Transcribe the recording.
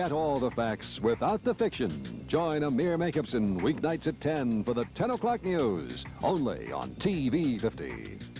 Get all the facts without the fiction. Join Amyre Makupson weeknights at 10 for the 10 o'clock news, only on TV 50.